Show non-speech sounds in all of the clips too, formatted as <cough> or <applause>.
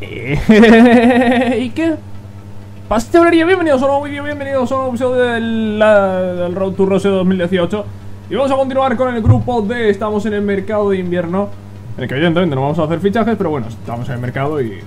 Eh, <laughs> ¿Y qué? Pastelería, bienvenidos a un nuevo vídeo, bienvenidos a un nuevo episodio del, del Road to Rosio 2018 Y vamos a continuar con el grupo D, estamos en el mercado de invierno En el que evidentemente no vamos a hacer fichajes, pero bueno, estamos en el mercado y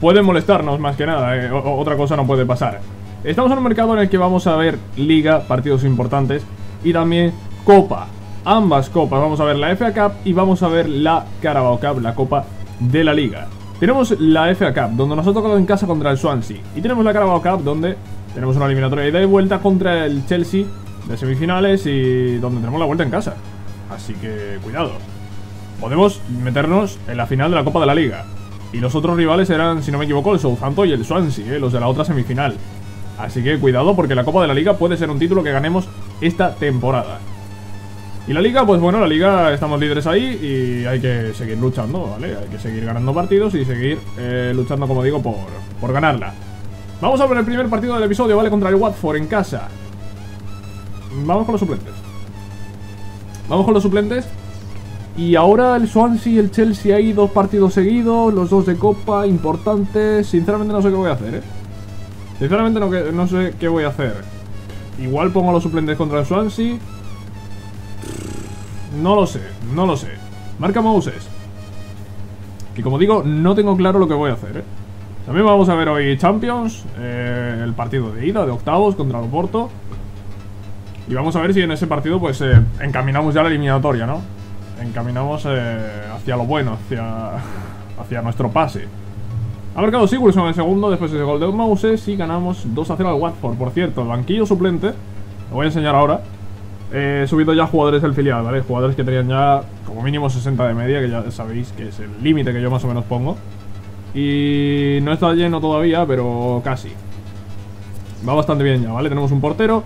puede molestarnos más que nada, eh, otra cosa no puede pasar. Estamos en un mercado en el que vamos a ver liga, partidos importantes y también copa Ambas copas, vamos a ver la FA Cup y vamos a ver la Carabao Cup, la copa de la liga tenemos la FA Cup, donde nos ha tocado en casa contra el Swansea. Y tenemos la Carabao Cup, donde tenemos una eliminatoria de y vuelta contra el Chelsea de semifinales y donde tenemos la vuelta en casa. Así que cuidado. Podemos meternos en la final de la Copa de la Liga. Y los otros rivales eran, si no me equivoco, el Southampton y el Swansea, ¿eh? los de la otra semifinal. Así que cuidado porque la Copa de la Liga puede ser un título que ganemos esta temporada. Y la liga, pues bueno, la liga estamos líderes ahí y hay que seguir luchando, ¿vale? Hay que seguir ganando partidos y seguir eh, luchando, como digo, por, por ganarla. Vamos a ver el primer partido del episodio, ¿vale? Contra el Watford en casa. Vamos con los suplentes. Vamos con los suplentes. Y ahora el Swansea y el Chelsea hay dos partidos seguidos, los dos de Copa, importantes. Sinceramente no sé qué voy a hacer, ¿eh? Sinceramente no, no sé qué voy a hacer. Igual pongo los suplentes contra el Swansea. No lo sé, no lo sé. Marca Moses. Y como digo, no tengo claro lo que voy a hacer, ¿eh? También vamos a ver hoy Champions, eh, el partido de ida, de octavos contra el Oporto. Y vamos a ver si en ese partido pues eh, encaminamos ya la eliminatoria, ¿no? Encaminamos eh, hacia lo bueno, hacia, <laughs> hacia nuestro pase. Ha marcado Sigurdsson el segundo después de ese gol de Moses y ganamos 2 a 0 al Watford. Por cierto, el banquillo suplente, lo voy a enseñar ahora. Eh, subido ya jugadores del filial, ¿vale? Jugadores que tenían ya como mínimo 60 de media, que ya sabéis que es el límite que yo más o menos pongo. Y no está lleno todavía, pero casi. Va bastante bien ya, ¿vale? Tenemos un portero,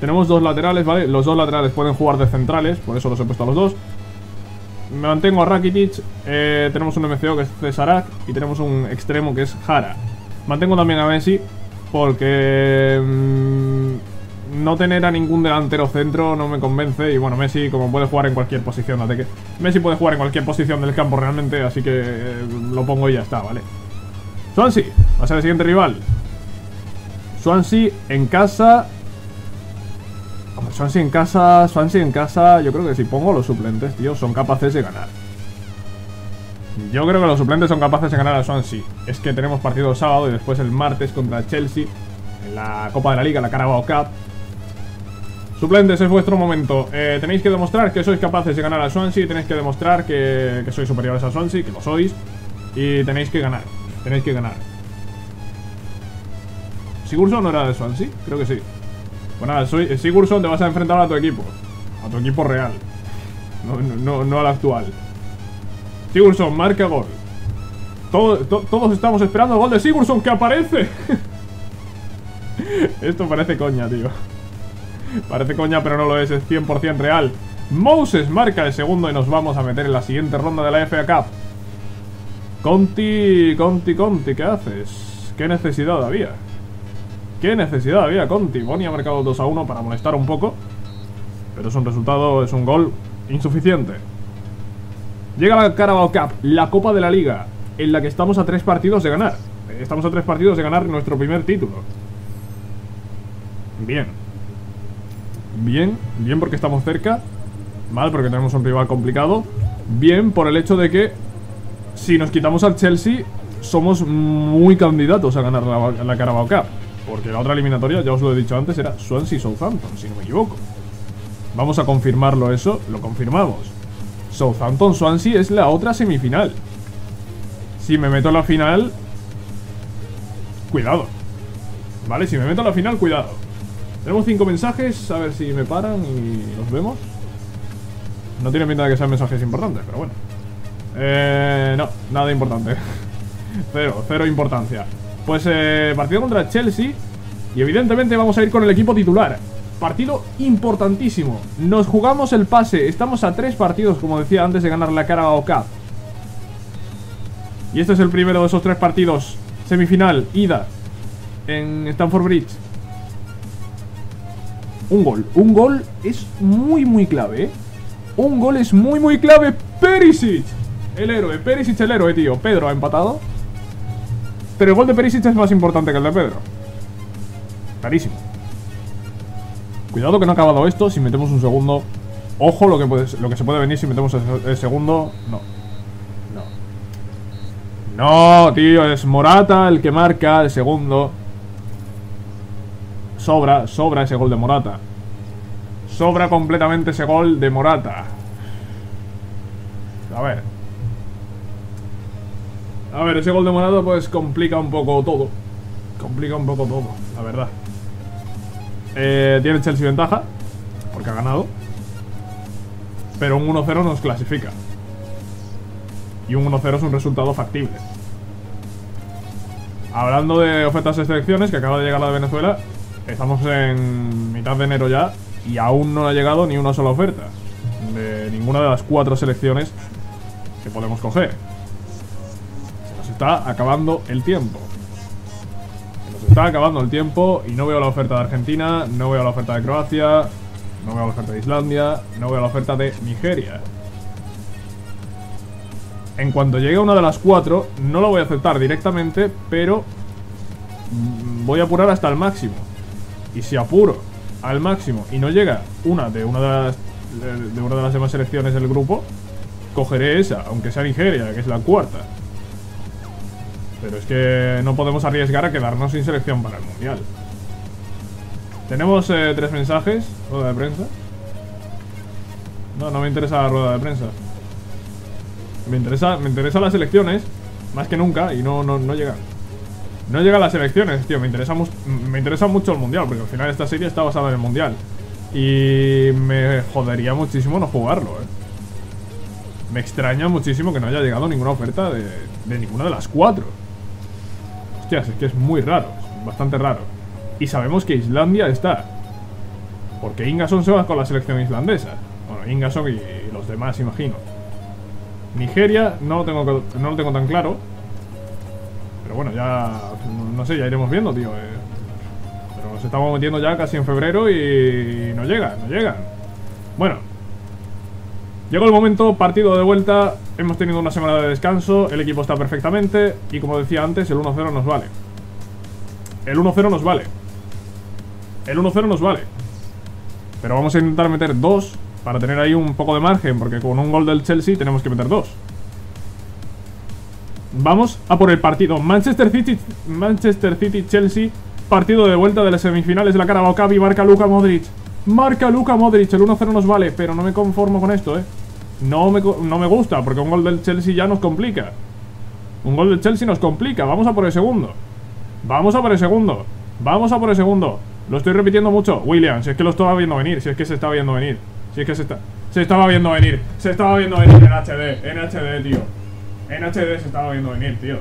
tenemos dos laterales, ¿vale? Los dos laterales pueden jugar de centrales, por eso los he puesto a los dos. Me mantengo a Rakitic, eh, tenemos un MCO que es Cesarak y tenemos un extremo que es Jara. Mantengo también a Messi porque mm, no tener a ningún delantero centro no me convence y bueno, Messi como puede jugar en cualquier posición, date que Messi puede jugar en cualquier posición del campo realmente, así que eh, lo pongo y ya está, ¿vale? Swansea, va a ser el siguiente rival. Swansea en casa Hombre, Swansea en casa, Swansea en casa, yo creo que si pongo los suplentes, tío, son capaces de ganar. Yo creo que los suplentes son capaces de ganar a Swansea. Es que tenemos partido el sábado y después el martes contra el Chelsea en la Copa de la Liga, la Carabao Cup. Suplentes, es vuestro momento. Eh, tenéis que demostrar que sois capaces de ganar a Swansea, tenéis que demostrar que, sois superiores a Swansea, que lo sois, y tenéis que ganar. Tenéis que ganar. ¿Sigurdsson no era de Swansea? Creo que sí. Pues nada, soy, Sigurdsson te vas a enfrentar a tu equipo. A tu equipo real. No, al actual. Sigurdsson, marca gol. Todo- to- todos estamos esperando el gol de Sigurdsson que aparece. <laughs> Esto parece coña, tío. Parece coña, pero no lo es, es 100% real. Moses marca el segundo y nos vamos a meter en la siguiente ronda de la FA Cup. Conti, Conti, Conti, ¿qué haces? ¿Qué necesidad había? ¿Qué necesidad había, Conti? Boni ha marcado 2 a 1 para molestar un poco. Pero es un resultado, es un gol insuficiente. Llega la Carabao Cup, la Copa de la Liga, en la que estamos a tres partidos de ganar. Estamos a tres partidos de ganar nuestro primer título. Bien. Bien, bien porque estamos cerca. Mal porque tenemos un rival complicado. Bien por el hecho de que si nos quitamos al Chelsea, somos muy candidatos a ganar la, la Carabao Cup. Porque la otra eliminatoria, ya os lo he dicho antes, era Swansea-Southampton, si no me equivoco. Vamos a confirmarlo eso, lo confirmamos. Southampton-Swansea es la otra semifinal. Si me meto en la final... Cuidado. Vale, si me meto en la final, cuidado. Tenemos cinco mensajes, a ver si me paran y los vemos. No tiene pinta de que sean mensajes importantes, pero bueno. Eh, no, nada importante. <laughs> cero, cero importancia. Pues eh, partido contra Chelsea. Y evidentemente vamos a ir con el equipo titular. Partido importantísimo. Nos jugamos el pase. Estamos a tres partidos, como decía antes, de ganar la Carabao Cup. Y este es el primero de esos tres partidos. Semifinal, ida. En Stamford Bridge. Un gol. Un gol es muy, muy clave, ¿eh? Un gol es muy, muy clave. Perisic. El héroe. Perisic el héroe, tío. Pedro ha empatado. Pero el gol de Perisic es más importante que el de Pedro. Clarísimo. Cuidado que no ha acabado esto. Si metemos un segundo. Ojo lo que, lo que se puede venir si metemos el, segundo. No. No. No, tío. Es Morata el que marca el segundo. Sobra, sobra ese gol de Morata. Sobra completamente ese gol de Morata. A ver. A ver, ese gol de Morata pues complica un poco todo. Complica un poco todo, la verdad. Eh, tiene Chelsea ventaja, porque ha ganado. Pero un 1-0 nos clasifica. Y un 1-0 es un resultado factible. Hablando de ofertas de selecciones, que acaba de llegar la de Venezuela, estamos en mitad de enero ya y aún no ha llegado ni una sola oferta de ninguna de las cuatro selecciones que podemos coger. Se nos está acabando el tiempo está acabando el tiempo y no veo la oferta de Argentina, no veo la oferta de Croacia, no veo la oferta de Islandia, no veo la oferta de Nigeria. En cuanto llegue una de las cuatro, no lo voy a aceptar directamente, pero mm, voy a apurar hasta el máximo. Y si apuro al máximo y no llega una de una de las, una de las demás selecciones del grupo, cogeré esa, aunque sea Nigeria, que es la cuarta. Pero es que no podemos arriesgar a quedarnos sin selección para el Mundial. Tenemos eh, tres mensajes. Rueda de prensa. No, no me interesa la rueda de prensa. Me interesa, me interesa las elecciones. Más que nunca. Y no, no, no llegan. No llegan las elecciones, tío. Me interesa, me interesa mucho el Mundial. Porque al final esta serie está basada en el Mundial. Y me jodería muchísimo no jugarlo, eh. Me extraña muchísimo que no haya llegado ninguna oferta de, de ninguna de las cuatro. Hostias, es que es muy raro, bastante raro. Y sabemos que Islandia está. Porque Ingason se va con la selección islandesa. Bueno, Ingason y los demás, imagino. Nigeria no no lo tengo tan claro. Bueno, ya... No sé, ya iremos viendo, tío. Eh. Pero nos estamos metiendo ya casi en febrero y no llega, no llegan. Bueno, Llegó el momento, partido de vuelta, hemos tenido una semana de descanso, el equipo está perfectamente y como decía antes, el 1-0 nos vale. El 1-0 nos vale. El 1-0 nos vale. Pero vamos a intentar meter dos para tener ahí un poco de margen, porque con un gol del Chelsea tenemos que meter dos. Vamos a por el partido. Manchester City, Manchester City, Chelsea, partido de vuelta de las semifinales de la Carabao Cup y marca Luka Modric. Marca Luka Modric, el 1-0 nos vale, pero no me conformo con esto, ¿eh? No me, no me gusta, porque un gol del Chelsea ya nos complica. Un gol del Chelsea nos complica, vamos a por el segundo. Vamos a por el segundo. Vamos a por el segundo. Lo estoy repitiendo mucho. William, si es que lo estaba viendo venir, si es que se estaba viendo venir. Si es que se está... Se estaba viendo venir. Se estaba viendo venir en HD. En HD, tío. En HD se estaba viendo venir, tío.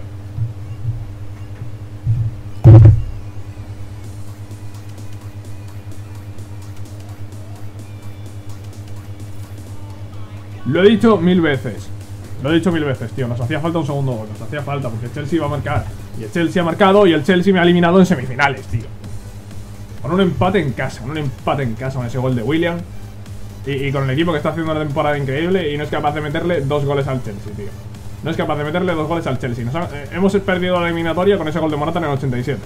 Lo he dicho mil veces. Lo he dicho mil veces, tío. Nos hacía falta un segundo gol. Nos hacía falta porque el Chelsea iba a marcar. Y el Chelsea ha marcado y el Chelsea me ha eliminado en semifinales, tío. Con un empate en casa. Con un empate en casa con ese gol de William. Y, con el equipo que está haciendo una temporada increíble y no es capaz de meterle dos goles al Chelsea, tío. No es capaz de meterle dos goles al Chelsea. Eh, hemos perdido la eliminatoria con ese gol de Morata en el 87.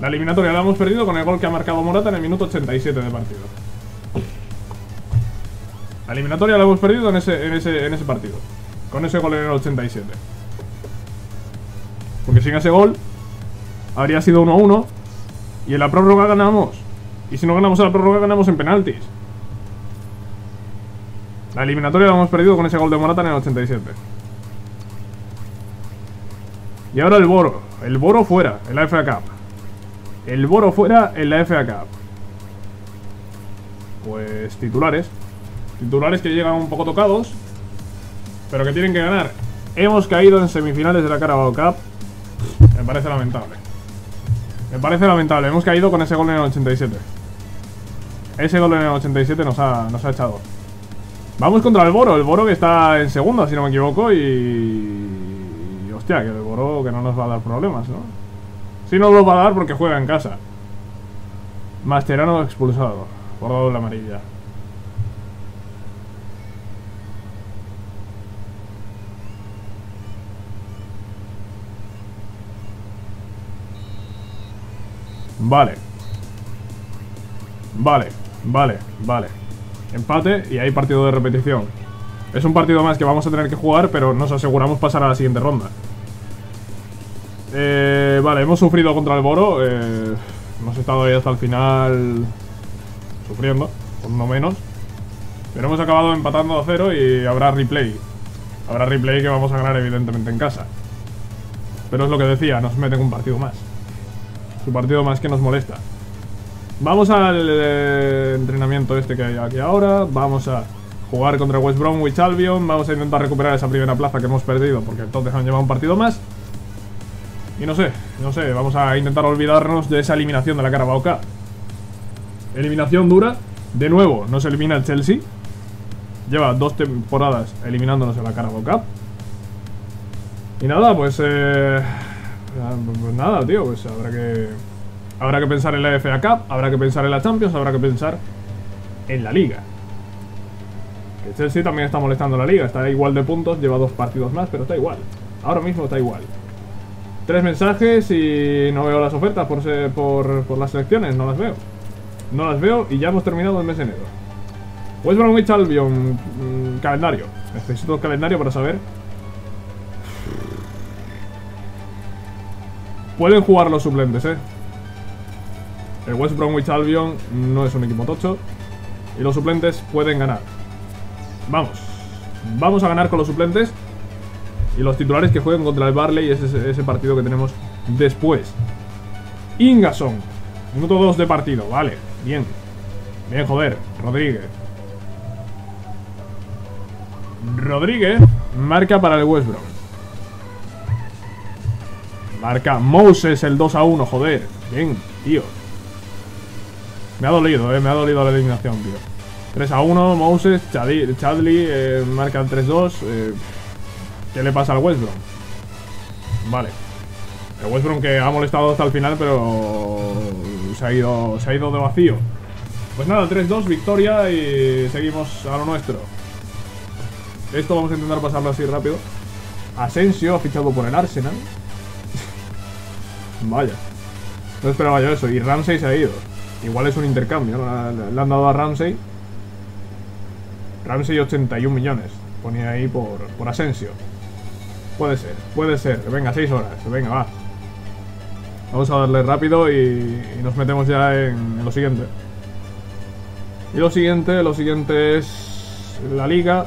La eliminatoria la hemos perdido con el gol que ha marcado Morata en el minuto 87 de partido. La eliminatoria la hemos perdido en ese, en ese, partido. Con ese gol en el 87. Porque sin ese gol habría sido 1-1 y en la prórroga ganamos. Y si no ganamos en la prórroga ganamos en penaltis. La eliminatoria la hemos perdido con ese gol de Morata en el 87. Y ahora el Boro. El Boro fuera en la FA Cup. El Boro fuera en la FA Cup. Pues titulares. Titulares que llegan un poco tocados, pero que tienen que ganar. Hemos caído en semifinales de la Carabao Cup. Me parece lamentable. Me parece lamentable. Hemos caído con ese gol en el 87. Ese gol en el 87 nos ha, nos ha echado. Vamos contra el Boro. El Boro que está en segunda, si no me equivoco. Y... hostia, que el Que no nos va a dar problemas, ¿no? Sí nos lo va a dar porque juega en casa. Masterano expulsado. Por la amarilla. Vale. Vale, vale, vale. Empate y hay partido de repetición. Es un partido más que vamos a tener que jugar, pero nos aseguramos pasar a la siguiente ronda. Eh, vale, hemos sufrido contra el Boro. Eh, hemos estado ahí hasta el final sufriendo, por no menos. Pero hemos acabado empatando a cero y habrá replay. Habrá replay que vamos a ganar evidentemente en casa. Pero es lo que decía, nos meten un partido más. Es un partido más que nos molesta. Vamos al eh, entrenamiento este que hay aquí ahora. Vamos a jugar contra West Bromwich Albion. Vamos a intentar recuperar esa primera plaza que hemos perdido porque el Tottenham lleva un partido más. Y no sé, no sé, vamos a intentar olvidarnos de esa eliminación de la Carabao Cup. Eliminación dura. De nuevo, nos elimina el Chelsea. Lleva dos temporadas eliminándonos en la Carabao Cup. Y nada, pues, eh, pues nada, tío, pues habrá que habrá que pensar en la FA Cup, habrá que pensar en la Champions, habrá que pensar en la Liga. El Chelsea también está molestando la Liga, está igual de puntos, lleva dos partidos más, pero está igual. Ahora mismo está igual. Tres mensajes y no veo las ofertas por, por, las selecciones, no las veo. No las veo y ya hemos terminado el mes de enero. West Bromwich Albion, mm, calendario. Necesito el calendario para saber Pueden jugar los suplentes, ¿eh? El West Bromwich Albion no es un equipo tocho. Y los suplentes pueden ganar. Vamos. Vamos a ganar con los suplentes. Y los titulares que jueguen contra el Barley es ese, partido que tenemos después. Ingason. Minuto 2 de partido. Vale. Bien. Bien, joder. Rodríguez. Rodríguez marca para el West Brom. Marca Moses el 2 a 1, joder. Bien, tío. Me ha dolido, eh. Me ha dolido la eliminación, tío. 3 a 1, Moses, Chadley, Chadley eh, marca el 3-2. Eh, ¿Qué le pasa al West? Vale. El West Brom que ha molestado hasta el final, pero se ha ido, se ha ido de vacío. Pues nada, 3-2, victoria y seguimos a lo nuestro. Esto vamos a intentar pasarlo así rápido. Asensio ha fichado por el Arsenal. <laughs> Vaya. No esperaba yo eso. Y Ramsey se ha ido. Igual es un intercambio. Le han dado a Ramsey. Ramsey 81 millones. Ponía ahí por, por Asensio. Puede ser, puede ser. Venga, 6 horas. Venga, va. Vamos a darle rápido y, nos metemos ya en, lo siguiente. Y lo siguiente, lo siguiente es la liga.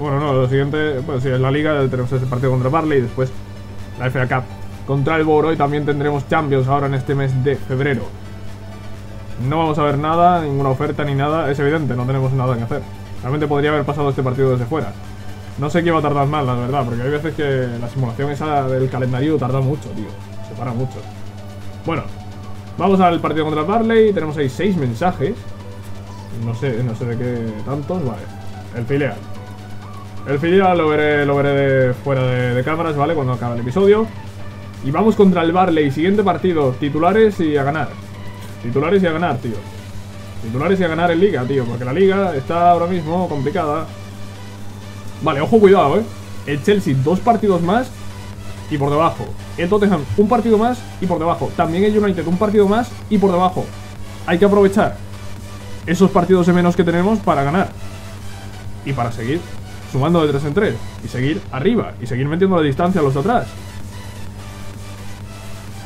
Bueno, no, lo siguiente, pues sí, es la liga. Tenemos ese partido contra Barley y después la FA Cup contra el Boro y también tendremos Champions ahora en este mes de febrero. No vamos a ver nada, ninguna oferta ni nada, es evidente, no tenemos nada que hacer. Realmente podría haber pasado este partido desde fuera. No sé qué va a tardar más, la verdad, porque hay veces que la simulación esa del calendario tarda mucho, tío. Se para mucho. Bueno, vamos al partido contra Barley, tenemos ahí seis mensajes. No sé, no sé de qué tantos, vale. El filial. El filial lo veré, lo veré de fuera de, de cámaras, ¿vale? Cuando acabe el episodio. Y vamos contra el Barley. Siguiente partido. Titulares y a ganar. Titulares y a ganar, tío. Titulares y a ganar en Liga, tío. Porque la Liga está ahora mismo complicada. Vale, ojo, cuidado, eh. El Chelsea, dos partidos más y por debajo. El Tottenham, un partido más y por debajo. También el United, un partido más y por debajo. Hay que aprovechar esos partidos de menos que tenemos para ganar. Y para seguir sumando de 3 en 3. Y seguir arriba. Y seguir metiendo la distancia a los de atrás.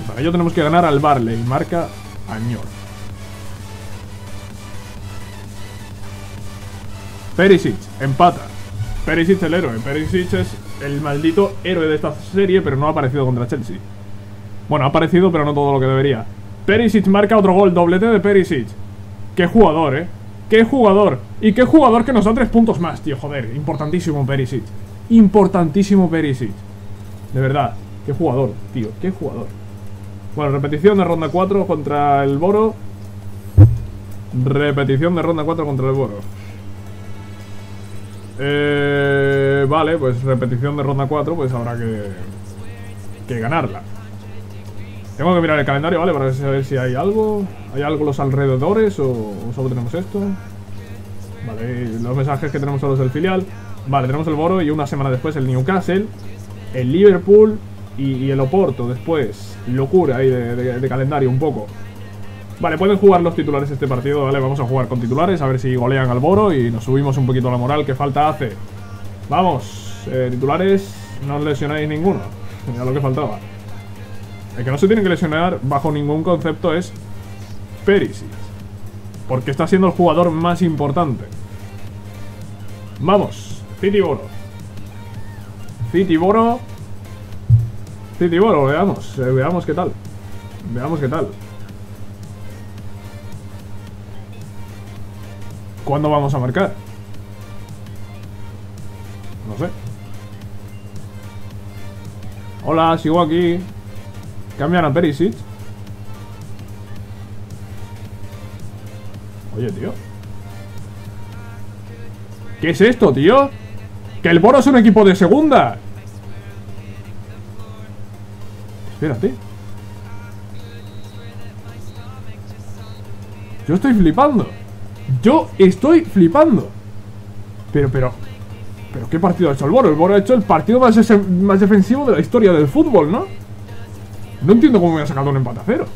Para ello tenemos que ganar al Barley. Marca Añor. Perisic, empata. Perisic el héroe. Perisic es el maldito héroe de esta serie, pero no ha aparecido contra Chelsea. Bueno, ha aparecido, pero no todo lo que debería. Perisic marca otro gol, doblete de Perisic. Qué jugador, eh. Qué jugador. Y qué jugador que nos da tres puntos más, tío. Joder, importantísimo Perisic. Importantísimo Perisic. De verdad, qué jugador, tío. Qué jugador. Bueno, repetición de ronda 4 contra el Boro. Repetición de ronda 4 contra el Boro. Eh, vale, pues repetición de ronda 4, pues habrá que, que ganarla. Tengo que mirar el calendario, ¿vale? Para saber si hay algo. ¿Hay algo los alrededores o, solo tenemos esto? Vale, los mensajes que tenemos son los del filial. Vale, tenemos el Boro y una semana después el Newcastle, el Liverpool y, el Oporto después. Locura ahí de, calendario un poco. Vale, pueden jugar los titulares este partido, ¿vale? Vamos a jugar con titulares, a ver si golean al Boro y nos subimos un poquito la moral que falta hace. Vamos, eh, titulares, no lesionáis ninguno. <laughs> Ya lo que faltaba. El que no se tiene que lesionar bajo ningún concepto es Perisic. Porque está siendo el jugador más importante. Vamos, City Boro. City Boro. City Boro, veamos, eh, veamos qué tal. Veamos qué tal. ¿Cuándo vamos a marcar? No sé. Hola, sigo aquí. Cambian a Perisic. Oye, tío. ¿Qué es esto, tío? ¡Que el Boro es un equipo de segunda! Espérate. Yo estoy flipando. Yo estoy flipando. Pero, pero... ¿Pero qué partido ha hecho el Boro? El Boro ha hecho el partido más, más defensivo de la historia del fútbol, ¿no? No entiendo cómo me ha sacado un empate a cero.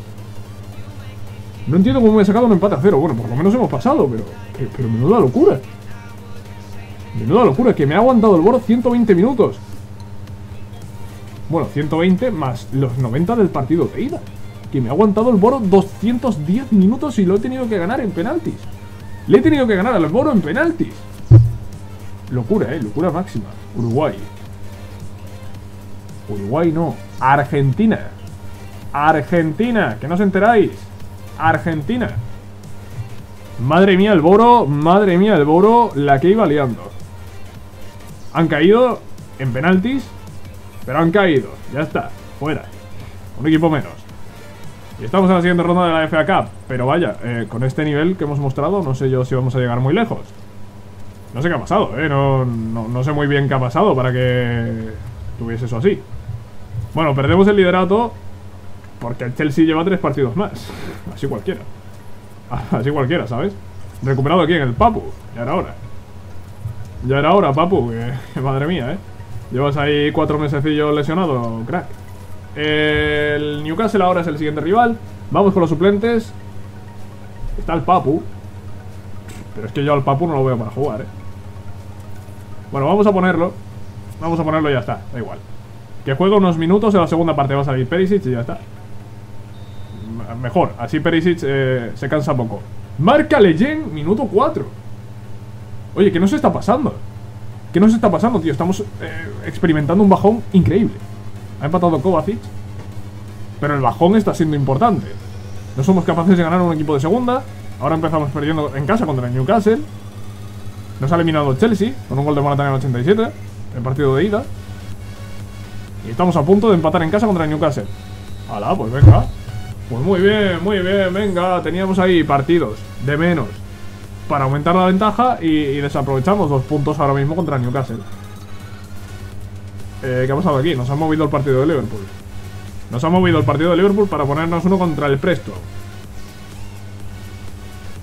No entiendo cómo me ha sacado un empate a cero. Bueno, por lo menos hemos pasado, pero... Pero, menuda locura. Menuda locura, que me ha aguantado el Boro 120 minutos. Bueno, 120 más los 90 del partido de ida. Que me ha aguantado el Boro 210 minutos y lo he tenido que ganar en penaltis. Le he tenido que ganar al Boro en penaltis. Locura, eh, locura máxima. Uruguay. Uruguay no. Argentina. Argentina, que no os enteráis. Argentina. Madre mía el Boro, madre mía el Boro, la que iba liando. Han caído en penaltis, pero han caído. Ya está, fuera. Un equipo menos. Y estamos en la siguiente ronda de la FA Cup. Pero vaya, eh, con este nivel que hemos mostrado, no sé yo si vamos a llegar muy lejos. No sé qué ha pasado, ¿eh? No, no, sé muy bien qué ha pasado para que tuviese eso así. Bueno, perdemos el liderato porque el Chelsea lleva tres partidos más. Así cualquiera. <laughs> Así cualquiera, ¿sabes? Recuperado aquí en el Papu. Ya era hora. Ya era hora, Papu. <laughs> Madre mía, ¿eh? Llevas ahí cuatro mesecillos lesionado, crack. El Newcastle ahora es el siguiente rival. Vamos con los suplentes. Está el Papu. Pero es que yo al Papu no lo veo para jugar, ¿eh? Bueno, vamos a ponerlo Vamos a ponerlo y ya está, da igual Que juegue unos minutos, en la segunda parte va a salir Perisic y ya está Mejor, así Perisic eh, se cansa poco Marca Legend, minuto 4 Oye, ¿qué nos está pasando? ¿Qué nos está pasando, tío? Estamos eh, experimentando un bajón increíble Ha empatado Kovacic Pero el bajón está siendo importante No somos capaces de ganar un equipo de segunda Ahora empezamos perdiendo en casa contra el Newcastle nos ha eliminado Chelsea con un gol de Morata en el 87, el partido de ida. Y estamos a punto de empatar en casa contra el Newcastle. ¡Hala, pues venga! Pues muy bien, muy bien, venga. Teníamos ahí partidos de menos para aumentar la ventaja y, desaprovechamos dos puntos ahora mismo contra el Newcastle. Eh, ¿Qué ha pasado aquí? Nos ha movido el partido de Liverpool. Nos ha movido el partido de Liverpool para ponernos uno contra el Presto.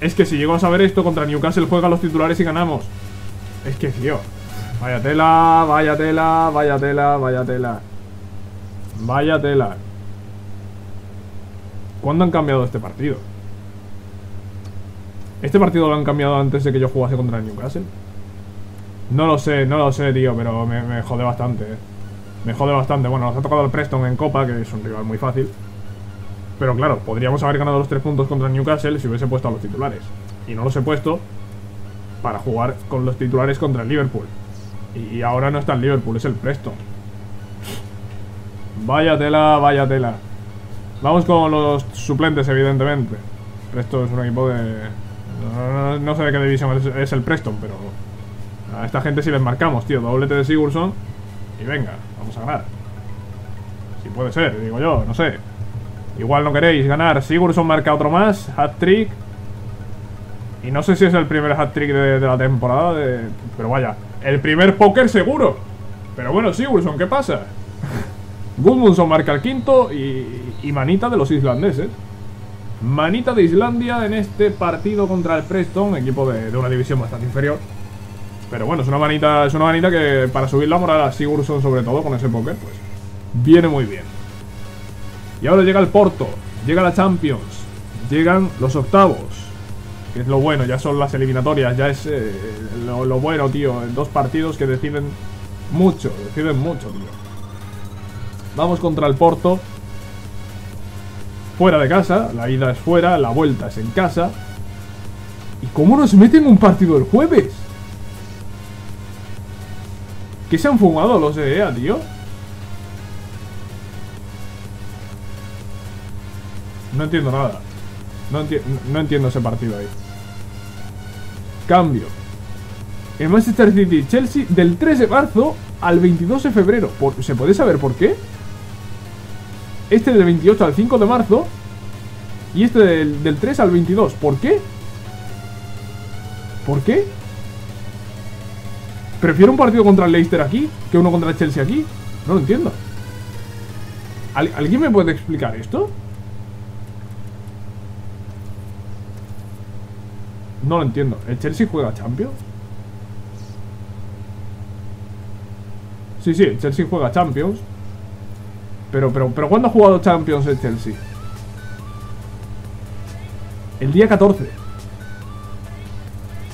Es que si llego a saber esto, contra Newcastle juega los titulares y ganamos. Es que, tío. Vaya tela, vaya tela, vaya tela, vaya tela. Vaya tela. ¿Cuándo han cambiado este partido? ¿Este partido lo han cambiado antes de que yo jugase contra el Newcastle? No lo sé, no lo sé, tío, pero me, jode bastante, eh. Me jode bastante. Bueno, nos ha tocado el Preston en Copa, que es un rival muy fácil. Pero claro, podríamos haber ganado los tres puntos contra Newcastle si hubiese puesto a los titulares. Y no los he puesto para jugar con los titulares contra el Liverpool. Y ahora no está el Liverpool, es el Preston. Vaya tela, vaya tela. Vamos con los suplentes, evidentemente. Preston es un equipo de... No, sé de qué división es, el Preston, pero... A esta gente sí les marcamos, tío. Doblete de Sigurdsson. Y venga, vamos a ganar. Si puede ser, digo yo, no sé. Igual no queréis ganar. Sigurdsson marca otro más. Hat-trick. Y no sé si es el primer hat-trick de, la temporada. Pero vaya, el primer póker seguro. Pero bueno, Sigurdsson, ¿qué pasa? <laughs> Gudmundsson marca el quinto y, manita de los islandeses. Manita de Islandia en este partido contra el Preston, equipo de, de, una división bastante inferior. Pero bueno, es una manita, es una manita que para subir la moral a Sigurdsson, sobre todo con ese póker, pues viene muy bien. Y ahora llega el Porto, llega la Champions, llegan los octavos. Que es lo bueno, ya son las eliminatorias, ya es eh, lo, bueno, tío. Dos partidos que deciden mucho, deciden mucho, tío. Vamos contra el Porto. Fuera de casa, la ida es fuera, la vuelta es en casa. ¿Y cómo nos meten un partido el jueves? ¿Qué se han fumado los de EA, tío? No entiendo nada. No entiendo ese partido ahí. Cambio. El Manchester City Chelsea del 3 de marzo al 22 de febrero. ¿Por- ¿Se puede saber por qué? Este del 28 al 5 de marzo. Y este del, del 3 al 22. ¿Por qué? ¿Por qué? Prefiero un partido contra el Leicester aquí que uno contra el Chelsea aquí. No lo entiendo. ¿Al- ¿Alguien me puede explicar esto? No lo entiendo. ¿El Chelsea juega Champions? Sí, sí, el Chelsea juega Champions. Pero, pero, pero ¿cuándo ha jugado Champions el Chelsea? El día 14.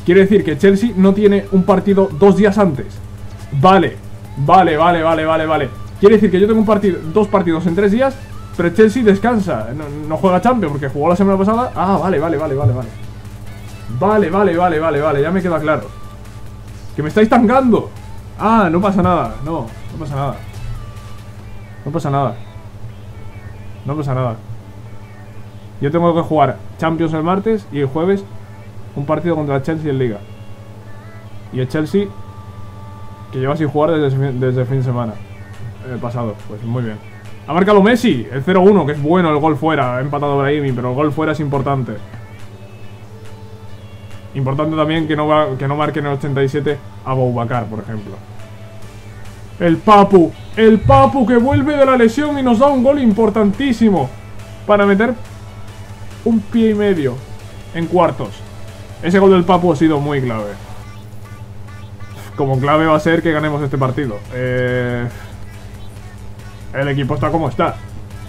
Quiere decir que Chelsea no tiene un partido dos días antes. Vale, vale, vale, vale, vale, vale. Quiere decir que yo tengo un partido, dos partidos en tres días, pero el Chelsea descansa. No, juega Champions porque jugó la semana pasada. Ah, vale, vale, vale, vale, vale. Vale, vale, vale, vale, vale, ya me queda claro. Que me estáis tancando. Ah, no pasa nada. No, no pasa nada. No pasa nada. No pasa nada. Yo tengo que jugar Champions el martes y el jueves un partido contra el Chelsea en Liga. Y el Chelsea que lleva sin jugar desde, el fin- el de semana eh, pasado. Pues muy bien. Ha marcado Messi, el 0-1, que es bueno el gol fuera. Ha empatado Brahimi, pero el gol fuera es importante. Importante también que no, va, que no marque en el 87 a Boubacar, por ejemplo. El Papu, el Papu que vuelve de la lesión y nos da un gol importantísimo para meter un pie y medio en cuartos. Ese gol del Papu ha sido muy clave. Como clave va a ser que ganemos este partido. Eh, el equipo está como está.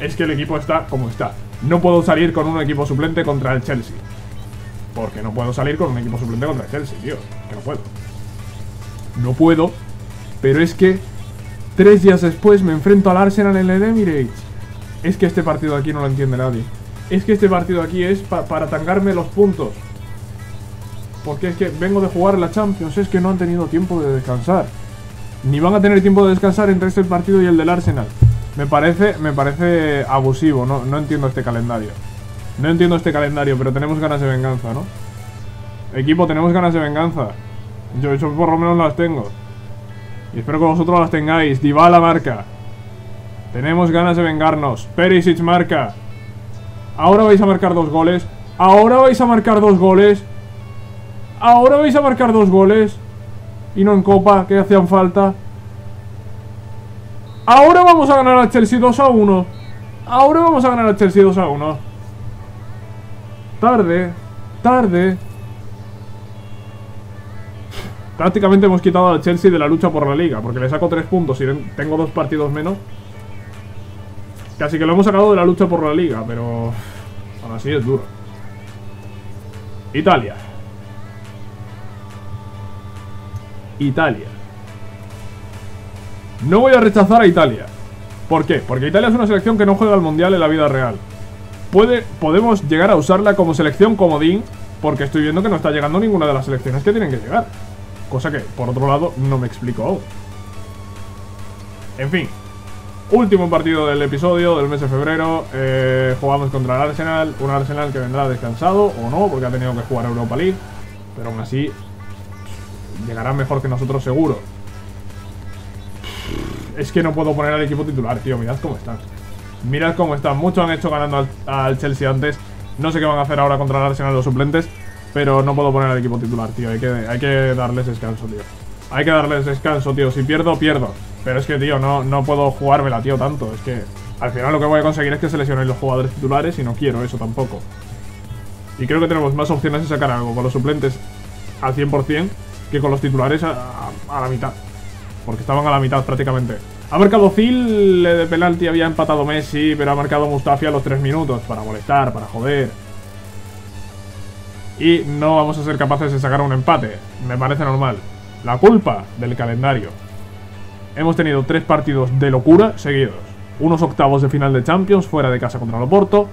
Es que el equipo está como está. No puedo salir con un equipo suplente contra el Chelsea. Porque no puedo salir con un equipo suplente contra el Chelsea, tío. Que no puedo. No puedo. Pero es que tres días después me enfrento al Arsenal en el Emirates. Es que este partido aquí no lo entiende nadie. Es que este partido aquí es pa- para tangarme los puntos. Porque es que vengo de jugar la Champions. Es que no han tenido tiempo de descansar. Ni van a tener tiempo de descansar entre este partido y el del Arsenal. Me parece, me parece abusivo. No, no entiendo este calendario. No entiendo este calendario, pero tenemos ganas de venganza, ¿no? Equipo, tenemos ganas de venganza. Yo, por lo menos las tengo. Y espero que vosotros las tengáis. Dybala marca. Tenemos ganas de vengarnos. Perisic marca. Ahora vais a marcar dos goles. Ahora vais a marcar dos goles. Ahora vais a marcar dos goles. Y no en copa, que hacían falta. Ahora vamos a ganar al Chelsea 2 a 1. Ahora vamos a ganar al Chelsea 2 a 1. Tarde, tarde. Prácticamente hemos quitado al Chelsea de la lucha por la liga, porque le saco 3 puntos y tengo dos partidos menos. Casi que lo hemos sacado de la lucha por la liga, pero aún así es duro. Italia. Italia. No voy a rechazar a Italia. ¿Por qué? Porque Italia es una selección que no juega al Mundial en la vida real. Puede, podemos llegar a usarla como selección comodín, porque estoy viendo que no está llegando ninguna de las selecciones que tienen que llegar. Cosa que, por otro lado, no me explico aún. En fin. Último partido del episodio del mes de febrero. eh, jugamos contra el Arsenal. Un Arsenal que vendrá descansado o no, porque ha tenido que jugar Europa League. Pero aún así, llegará mejor que nosotros seguro. Es que no puedo poner al equipo titular, tío. Mirad cómo están. Mirad cómo están. Muchos han hecho ganando al, al Chelsea antes. No sé qué van a hacer ahora contra el Arsenal los suplentes. Pero no puedo poner al equipo titular, tío. Hay que, hay que darles descanso, tío. Hay que darles descanso, tío. Si pierdo, pierdo. Pero es que, tío, no, no puedo jugármela, tío, tanto. Es que al final lo que voy a conseguir es que se lesionen los jugadores titulares y no quiero eso tampoco. Y creo que tenemos más opciones de sacar algo con los suplentes al 100% que con los titulares a, la mitad. Porque estaban a la mitad prácticamente. Ha marcado Phil eh, de penalti, había empatado Messi, pero ha marcado Mustafi a los 3 minutos para molestar, para joder. y no vamos a ser capaces de sacar un empate. Me parece normal. La culpa del calendario. Hemos tenido tres partidos de locura seguidos. Unos octavos de final de Champions fuera de casa contra el Oporto,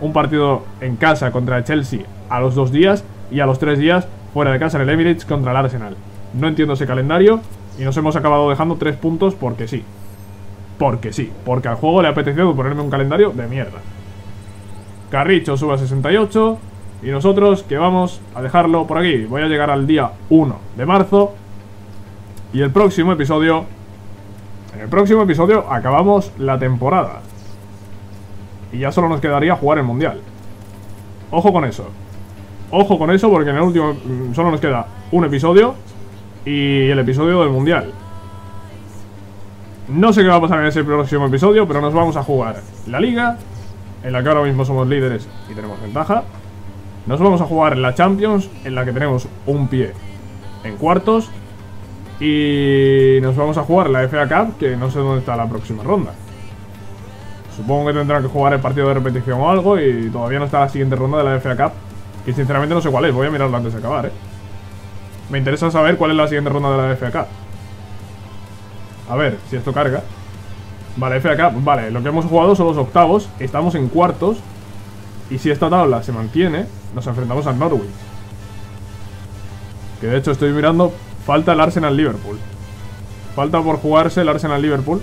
un partido en casa contra el Chelsea a los dos días y a los tres días fuera de casa en el Emirates contra el Arsenal. No entiendo ese calendario y nos hemos acabado dejando tres puntos porque sí. Porque sí, porque al juego le ha apetecido ponerme un calendario de mierda. Carricho sube a 68 y nosotros que vamos a dejarlo por aquí. Voy a llegar al día 1 de marzo y el próximo episodio... En el próximo episodio acabamos la temporada. Y ya solo nos quedaría jugar el Mundial. Ojo con eso. Ojo con eso porque en el último mm, solo nos queda un episodio y el episodio del Mundial. No sé qué va a pasar en ese próximo episodio, pero nos vamos a jugar la Liga, en la que ahora mismo somos líderes y tenemos ventaja. Nos vamos a jugar la Champions, en la que tenemos un pie en cuartos. Y nos vamos a jugar la FA Cup, que no sé dónde está la próxima ronda. Supongo que tendrán que jugar el partido de repetición o algo y todavía no está la siguiente ronda de la FA Cup. Y sinceramente no sé cuál es, voy a mirarlo antes de acabar, ¿eh? Me interesa saber cuál es la siguiente ronda de la FA Cup. A ver, si esto carga. Vale, FA Cup, vale, lo que hemos jugado son los octavos, estamos en cuartos. Y si esta tabla se mantiene, nos enfrentamos al Norwich. Que de hecho estoy mirando, falta el Arsenal-Liverpool. Falta por jugarse el Arsenal-Liverpool.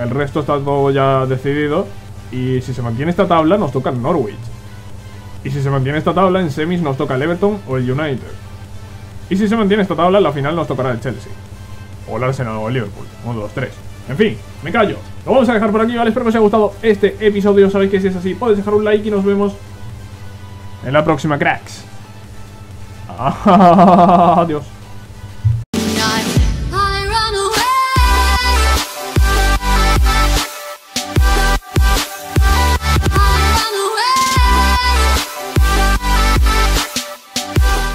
El resto está todo ya decidido. Y si se mantiene esta tabla, nos toca el Norwich. Y si se mantiene esta tabla, en semis nos toca el Everton o el United. Y si se mantiene esta tabla, en la final nos tocará el Chelsea. O el Arsenal o el Liverpool. Uno de los tres. En fin, me callo. Lo vamos a dejar por aquí, ¿vale? Espero que os haya gustado este episodio. Sabéis que si es así, podéis dejar un like y nos vemos en la próxima, cracks. <laughs> Adiós.